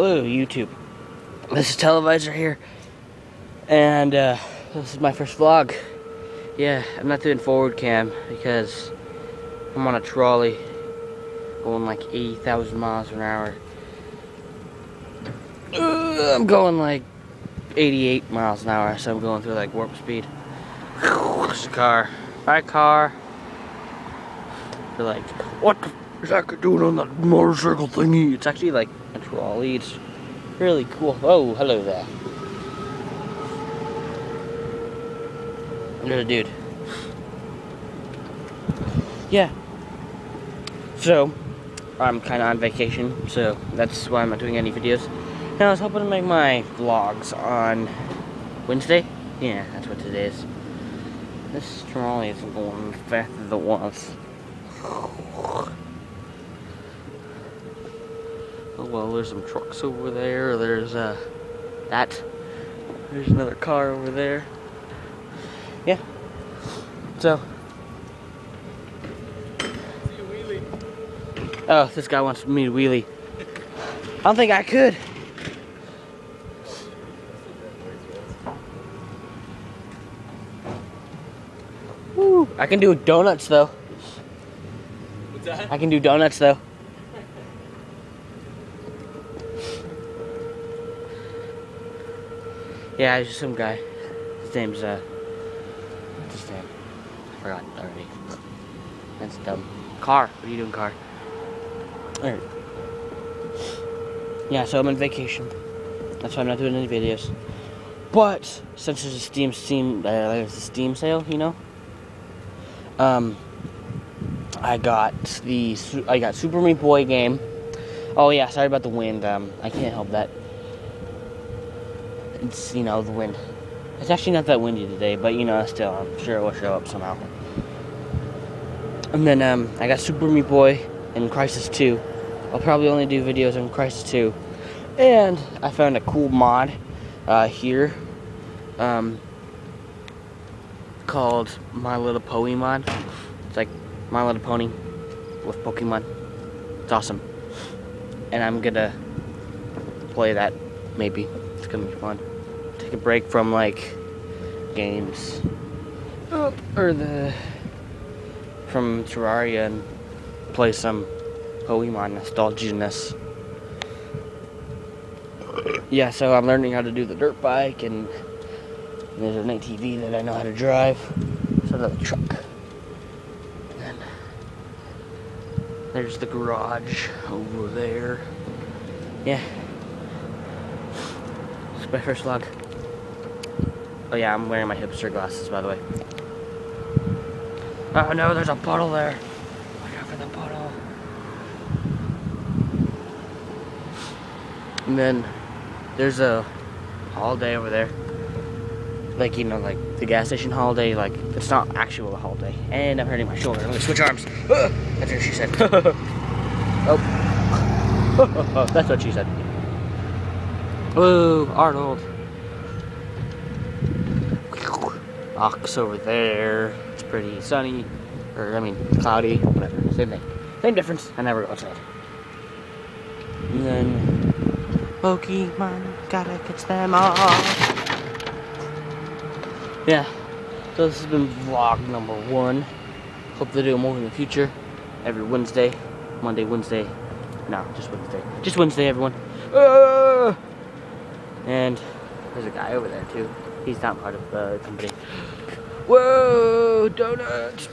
Hello, YouTube. This is Televisor here, and uh, this is my first vlog. Yeah, I'm not doing forward cam because I'm on a trolley going like 80,000 miles an hour. Uh, I'm going like 88 miles an hour, so I'm going through like warp speed. There's a car. Hi, car. They're like, what is that doing on that motorcycle thingy? It's actually like a trolley. It's really cool. Oh, hello there. A dude. Yeah. So, I'm kind of on vacation, so that's why I'm not doing any videos. Now, I was hoping to make my vlogs on Wednesday. Yeah, that's what today is. This trolley isn't going as fast as it was. Oh well, there's some trucks over there. There's uh, that. There's another car over there. Yeah. So. Oh, this guy wants me to wheelie. I don't think I could. Woo. I can do donuts though. What's that? I can do donuts though. Yeah, he's just some guy. His name's uh what's his name? I forgot already. That's dumb. Car. What are you doing, car? Alright. Yeah, so I'm on vacation. That's why I'm not doing any videos. But since there's a Steam Steam uh, there's a Steam sale, you know, um, I got the I got Super Meat Boy game. Oh yeah, sorry about the wind. Um, I can't help that. It's you know the wind. It's actually not that windy today, but you know still, I'm sure it will show up somehow. And then um, I got Super Meat Boy and Crysis 2. I'll probably only do videos on Crysis 2. And I found a cool mod uh, here um, called My Little Pony mod. It's like My Little Pony with Pokemon. It's awesome. And I'm gonna play that maybe. Be fun. Take a break from like games. Oh, or the from Terraria and play some Pokemon nostalgia-ness. Yeah, so I'm learning how to do the dirt bike, and there's an ATV that I know how to drive. So the truck. And there's the garage over there. Yeah. My first vlog. Oh yeah, I'm wearing my hipster glasses, by the way. Oh no, there's a puddle there. Watch out for the puddle. And then there's a holiday over there. Like, you know, like the gas station holiday, like it's not actual a holiday. And I'm hurting my shoulder. Let me switch arms. That's what she said. oh. that's what she said. Whoa, Arnold. Ox over there. It's pretty sunny. Or, I mean, cloudy. Whatever. Same thing. Same difference. I never go outside. And then Pokemon, gotta catch them all. Yeah, so this has been vlog number one. Hope to do more in the future. Every Wednesday, Monday, Wednesday. No, just Wednesday. Just Wednesday, everyone. Ah! And there's a guy over there too. He's not part of the company. Whoa, donuts!